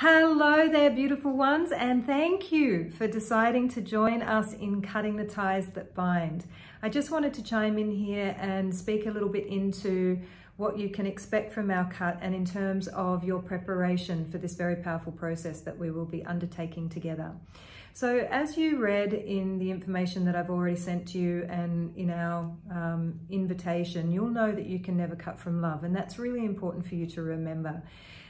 Hello there, beautiful ones, and thank you for deciding to join us in Cutting the Ties That Bind. I just wanted to chime in here and speak a little bit into what you can expect from our cut and in terms of your preparation for this very powerful process that we will be undertaking together. So as you read in the information that I've already sent to you and in our um, invitation, you'll know that you can never cut from love. And that's really important for you to remember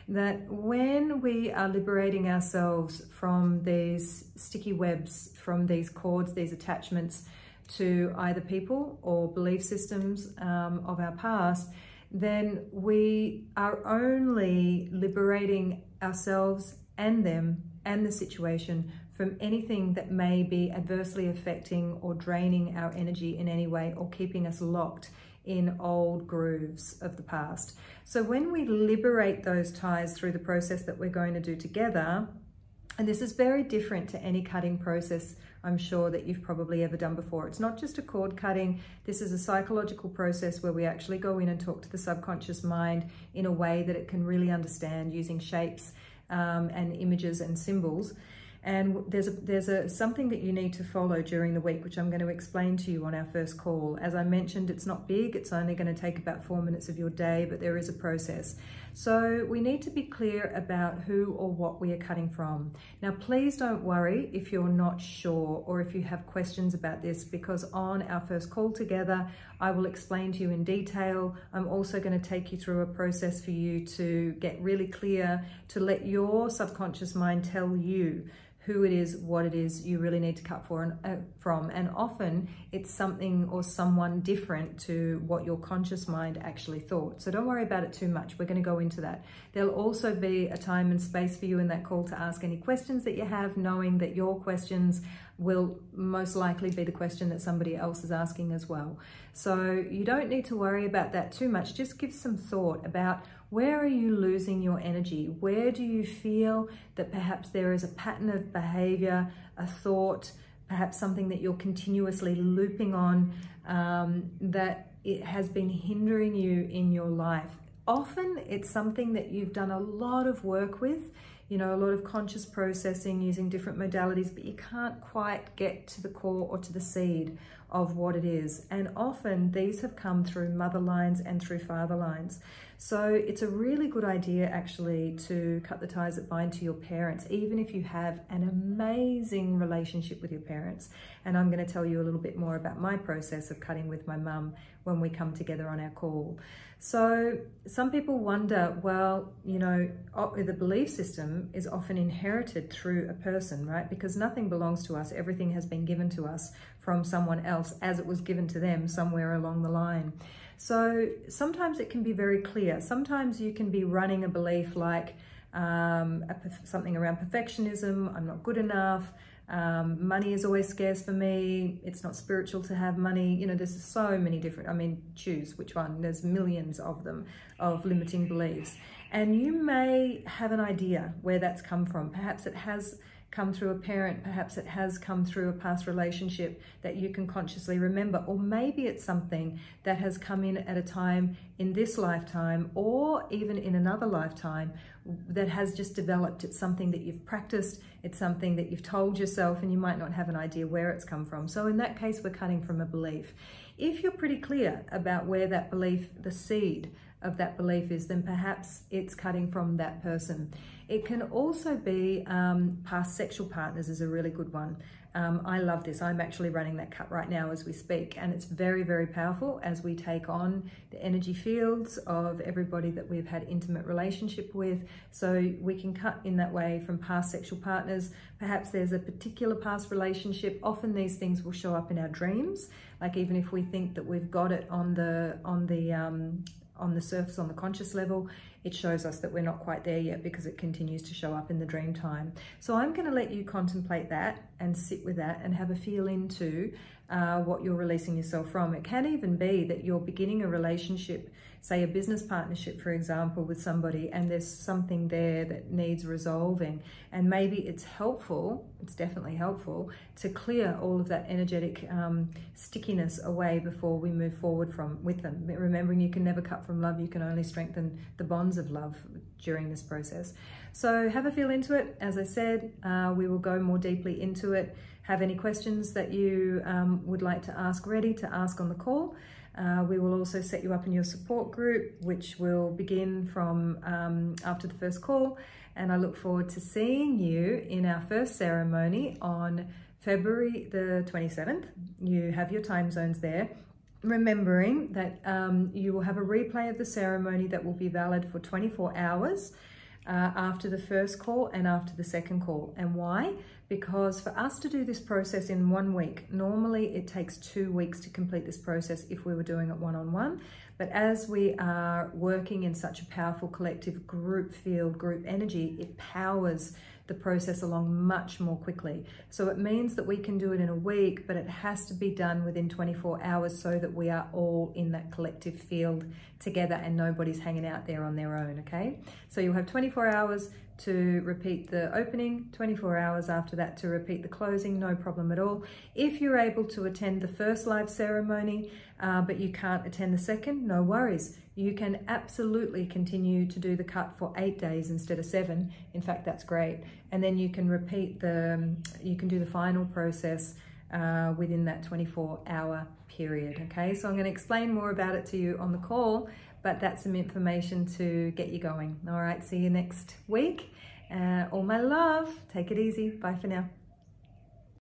that when we are liberating ourselves from these sticky webs, from these cords, these attachments to either people or belief systems um, of our past, then we are only liberating ourselves and them and the situation from anything that may be adversely affecting or draining our energy in any way or keeping us locked in old grooves of the past. So when we liberate those ties through the process that we're going to do together, and this is very different to any cutting process I'm sure that you've probably ever done before. It's not just a cord cutting. This is a psychological process where we actually go in and talk to the subconscious mind in a way that it can really understand using shapes um, and images and symbols. And there's a, there's a something that you need to follow during the week, which I'm going to explain to you on our first call. As I mentioned, it's not big. It's only going to take about four minutes of your day, but there is a process. So we need to be clear about who or what we are cutting from. Now, please don't worry if you're not sure or if you have questions about this, because on our first call together, I will explain to you in detail. I'm also going to take you through a process for you to get really clear, to let your subconscious mind tell you who it is, what it is you really need to cut for and, uh, from. And often it's something or someone different to what your conscious mind actually thought. So don't worry about it too much. We're going to go into that. There'll also be a time and space for you in that call to ask any questions that you have, knowing that your questions will most likely be the question that somebody else is asking as well. So you don't need to worry about that too much. Just give some thought about where are you losing your energy? Where do you feel that perhaps there is a pattern of behavior, a thought, perhaps something that you're continuously looping on um, that it has been hindering you in your life? Often it's something that you've done a lot of work with, you know, a lot of conscious processing using different modalities, but you can't quite get to the core or to the seed of what it is. And often these have come through mother lines and through father lines. So it's a really good idea actually to cut the ties that bind to your parents, even if you have an amazing relationship with your parents. And I'm going to tell you a little bit more about my process of cutting with my mum when we come together on our call. So some people wonder, well, you know, oh, the belief system is often inherited through a person, right? Because nothing belongs to us. Everything has been given to us from someone else as it was given to them somewhere along the line. So sometimes it can be very clear. Sometimes you can be running a belief like um, something around perfectionism, I'm not good enough, um, money is always scarce for me. It's not spiritual to have money. You know, there's so many different, I mean, choose which one. There's millions of them, of limiting beliefs. And you may have an idea where that's come from. Perhaps it has come through a parent, perhaps it has come through a past relationship that you can consciously remember, or maybe it's something that has come in at a time in this lifetime or even in another lifetime that has just developed. It's something that you've practiced, it's something that you've told yourself, and you might not have an idea where it's come from. So in that case, we're cutting from a belief. If you're pretty clear about where that belief, the seed of that belief is, then perhaps it's cutting from that person. It can also be um, past sexual partners is a really good one. Um, I love this. I'm actually running that cut right now as we speak, and it's very, very powerful as we take on the energy fields of everybody that we've had intimate relationship with. So we can cut in that way from past sexual partners. Perhaps there's a particular past relationship. Often these things will show up in our dreams. Like even if we think that we've got it on the on the um, on the surface, on the conscious level, it shows us that we're not quite there yet because it continues to show up in the dream time. So I'm going to let you contemplate that and sit with that and have a feel into uh, what you're releasing yourself from. It can even be that you're beginning a relationship, say a business partnership, for example, with somebody, and there's something there that needs resolving. And maybe it's helpful, it's definitely helpful, to clear all of that energetic um, stickiness away before we move forward from with them. Remembering you can never cut from love, you can only strengthen the bonds tons of love during this process. So have a feel into it. As I said, uh, we will go more deeply into it. Have any questions that you um, would like to ask ready to ask on the call. Uh, we will also set you up in your support group, which will begin from um, after the first call. And I look forward to seeing you in our first ceremony on February the 27th. You have your time zones there. Remembering that um, you will have a replay of the ceremony that will be valid for 24 hours uh, after the first call and after the second call. And why? Because for us to do this process in one week, normally it takes two weeks to complete this process if we were doing it one-on-one. -on -one. But as we are working in such a powerful collective group field, group energy, it powers the process along much more quickly. So it means that we can do it in a week, but it has to be done within 24 hours so that we are all in that collective field together and nobody's hanging out there on their own, okay? So you'll have 24 hours to repeat the opening, 24 hours after that to repeat the closing, no problem at all. If you're able to attend the first live ceremony, uh, but you can't attend the second, no worries. You can absolutely continue to do the cut for eight days instead of seven. In fact, that's great. And then you can repeat the, um, you can do the final process uh, within that 24 hour period. Okay, so I'm gonna explain more about it to you on the call, but that's some information to get you going. All right, see you next week. Uh, all my love. Take it easy. Bye for now.